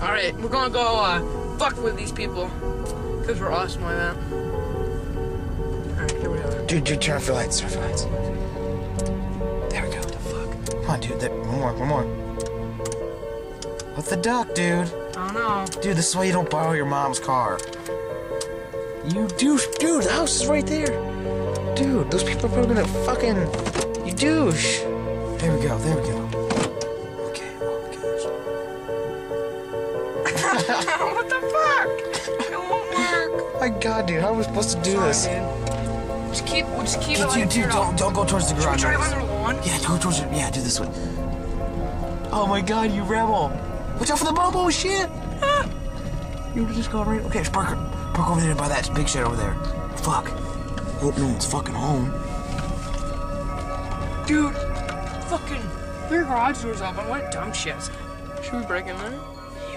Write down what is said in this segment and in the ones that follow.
Alright, we're gonna go uh, fuck with these people. Because we're awesome like that. Alright, here we are. Dude, dude, turn off your lights, turn off your lights. There we go. What The fuck? Come on, dude. There, one more, one more. What's the duck, dude? I don't know. Dude, this is why you don't borrow your mom's car. You douche. Dude, the house is right there. Dude, those people are probably gonna fucking. You douche. There we go, there we go. My god. My god, dude, how are we supposed to do Sorry, this? dude. Just keep, we'll just keep Dude, like dude, dude, don't, don't go towards the Should we garage. drive under the lawn? Yeah, go towards it. Yeah, do this one. Oh my god, you rebel. Watch out for the bubble, shit. Ah. You were just going right. Okay, just park, park over there by that big shed over there. Fuck. Hope no one's fucking home. Dude, fucking, your garage door's open. What dumb shit. Should we break in there?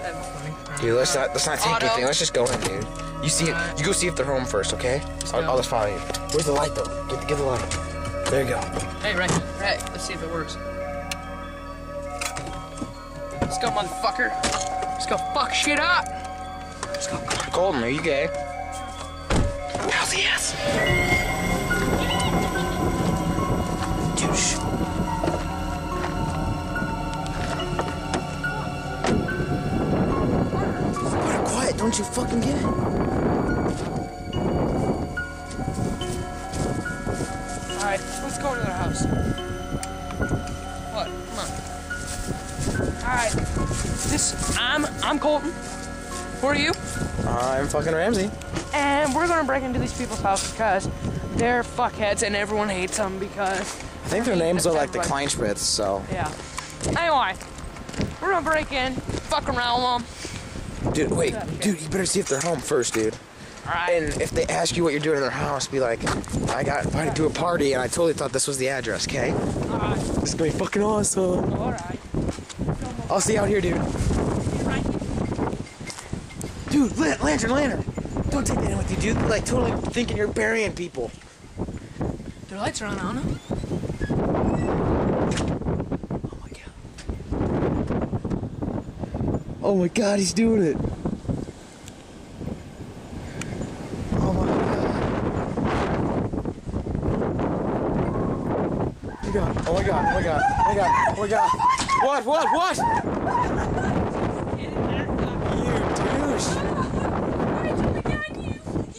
That'd be funny. Dude, let's not let's not take Auto. anything. Let's just go in, dude. You see it. You go see if they're home first, okay? I'll. I'll just follow you. Where's the light though? Get, get the light. There you go. Hey, right, right. Let's see if it works. Let's go, motherfucker. Let's go fuck shit up. Let's go. Golden, are you gay? Hell's yes. Don't you fucking get it? All right, let's go into their house. What? Come on. All right. This, I'm, I'm Colton. Who are you? I'm fucking Ramsey. And we're gonna break into these people's house because they're fuckheads and everyone hates them because, I think their names are like the Kleinspritz, so. yeah. Anyway, we're gonna break in, fuck around with them. Dude, wait, dude, you better see if they're home first, dude. All right. And if they ask you what you're doing in their house, be like, I got invited to a party and I totally thought this was the address, okay? All right. This is gonna be fucking awesome. All right. I'll see you out here, dude. Dude, lan- lantern, lantern. Don't take that in with you, dude. Like, totally thinking you're burying people. Their lights are on. Oh my god. Oh my god, he's doing it. Oh my god. Oh my god. Oh my god. Oh my god. Oh my god. Oh my god. What? What? What? You douche.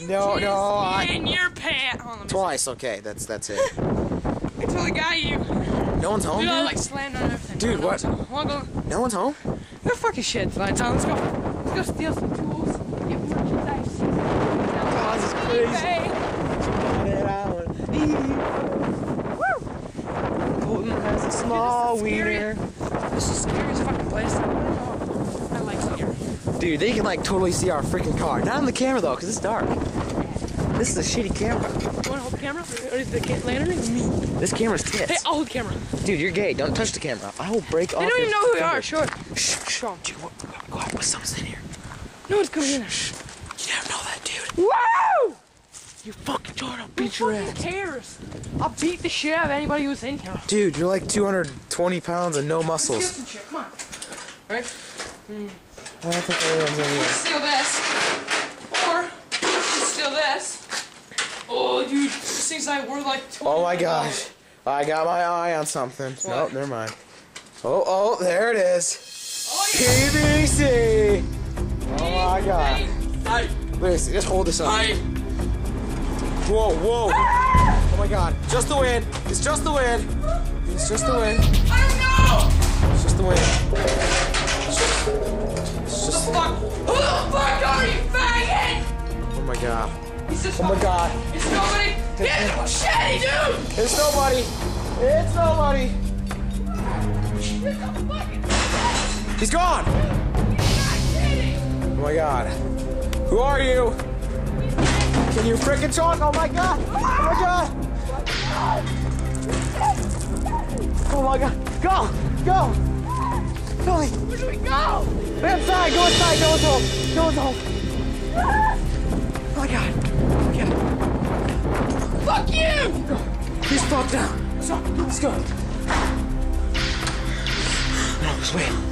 No, no, I. In your pants. Oh, me see. Twice, okay, that's that's it. I totally got you. No one's home, Dude, I dude? like slammed on everything. Dude, No, what? no, Wanna? No one's home? Go fucking shit. tonight, on. Let's go. Let's go steal some tools. Get merchandise. Oh, this is crazy. eBay. Colton has a small Dude, this is wiener. This is the scariest fucking place. I like here. Dude, they can like totally see our freaking car. Not on the camera though, because it's dark. This is a shitty camera. You want to hold the camera? Or is the ca- lantern? It's me. This camera's tits. Hey. I'll hold the camera. Dude, you're gay. Don't touch the camera. I will break off. They don't even know who we are. Sure. Shh, shh. Dude, what, what, what, what's something in here? No one's coming in. You never know that, dude. Woo! You fucking Jordan, I'll Who beat your fucking ass. cares? I'll beat the shit out of anybody who's in here. Dude, you're like 220 pounds and no Steal muscles. some shit. Come on. Right? Hmm. I don't think anyone's in here. Steal this. Or steal this. Oh, dude, this thing's like worth like. Oh my $200. gosh. I got my eye on something. Nope, never mind. Oh, oh, there it is. PVC. Oh my god. Hey, Listen, just hold this up. Whoa, whoa. Oh my god. Just the wind. It's just the wind. It's just the wind. I don't know. It's just the wind. It's just, it's The fuck? Who the fuck are you, faggot? oh my god. Oh my god. It's nobody. Get machete, dude. It's nobody. It's nobody. It's a fucking. He's gone. You're not kidding. Oh my god. Who are you? Can you frickin' talk? Oh my god. Oh my god. Oh my god. Go. Go. Billy. Where do we go? Go Inside. Go inside. Go one's home. No one's home. Oh my god. Oh my god. Fuck you. He's fucked down. Let's go. Let's go. No,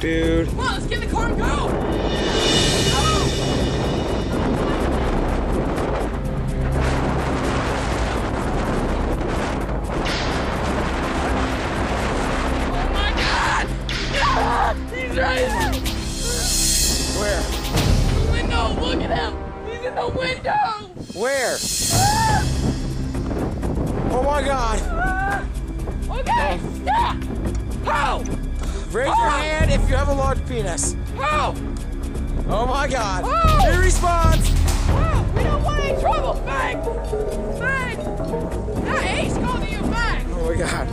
Dude. Come on, let's get in the car and go! Oh my god! Ah, He's right Where? the window! Look at him! He's in the window! Where? Oh my god. Ah! Okay! Yeah! How? Raise your hand if you have a large penis. How? Oh my god. Oh! New response. How? We don't want any trouble! Bang! Bang! That Ace calling you bang! Oh my god.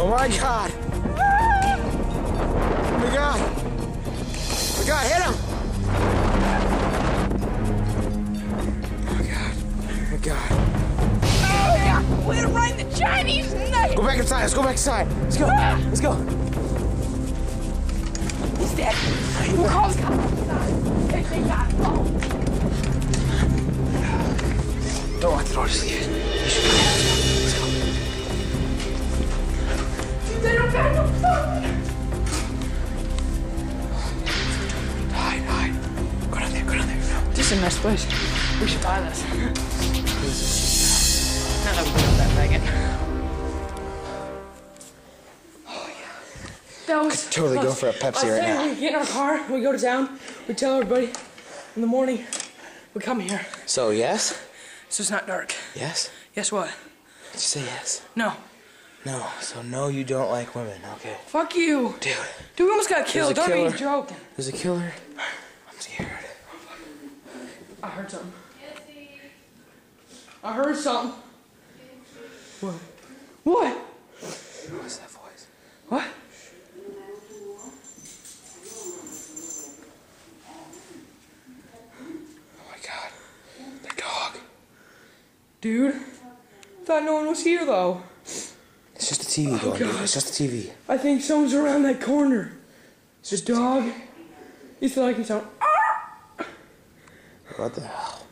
Oh my god. Ah! Oh my god. Oh my god, hit him. Oh my god. Oh my god. Oh yeah! We're right in the Chinese neck! Go back inside. Let's go back inside. Let's go. Let's go. He's dead! We'll call the cops! They think I phone! Don't lock the door. Just leave it. You should go. Let's go. They don't got! Hide, hide. Go down there. Go down there. No. This is a nice place. We should buy this. Now that we got that Megan. That was totally go for a Pepsi I right now. We get in our car, we go to town, we tell everybody in the morning, we come here. So yes? So it's not dark. Yes? Yes what? Did you say yes? No. No. So no, you don't like women. Okay. Fuck you. Dude, Dude, we almost got killed. Don't killer. be joking. there's a killer. I'm scared. I heard something. I heard something. What? What? What's that Thought no one was here though. It's just a TV going, dude. God. It's just a TV. I think someone's around that corner. It's just dog. You feel like you sound. What the hell?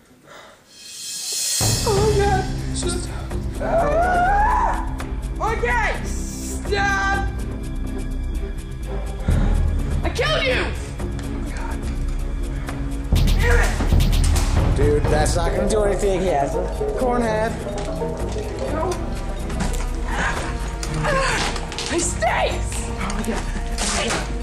Oh god. Just. Ah! Okay. Stop. I killed you. Damn it. Dude, that's not gonna do anything. He has a corn head. No. He stinks. Oh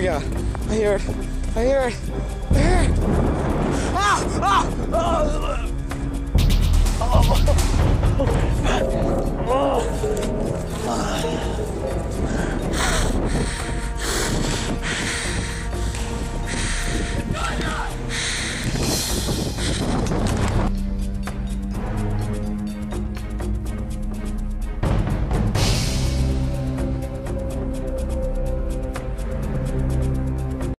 my god. I hear it. I hear it. I hear it. Ah! ah! ah! Oh! Oh! Oh!